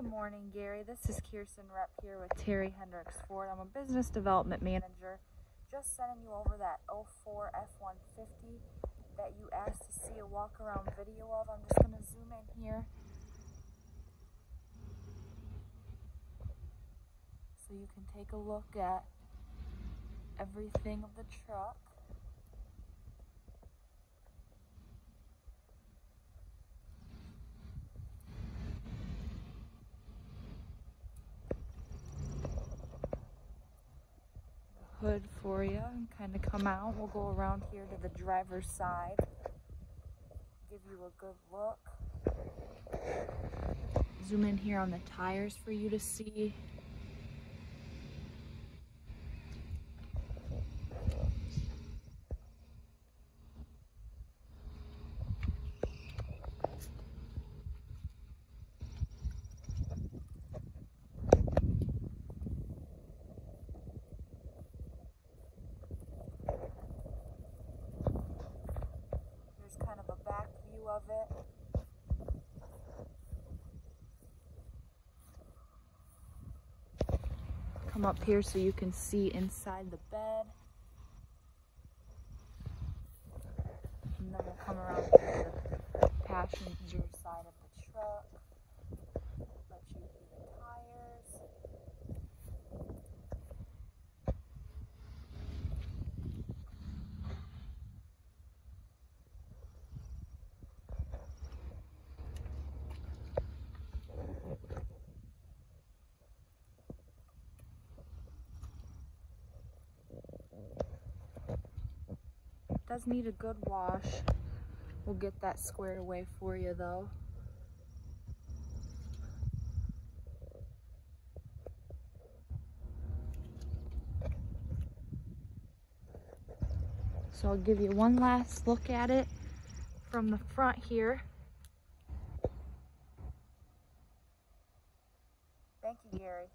Good morning, Gary. This is Kirsten Rep here with Terry Henricks Ford. I'm a business development manager. Just sending you over that 04 F-150 that you asked to see a walk around video of. I'm just going to zoom in here. So you can take a look at everything of the truck. Hood for you and kind of come out. We'll go around here to the driver's side, give you a good look. Zoom in here on the tires for you to see. Of it. Come up here so you can see inside the bed. And then we'll come around to the passenger side of the truck. Let you see the tires. Does need a good wash. We'll get that squared away for you though. So I'll give you one last look at it from the front here. Thank you, Gary.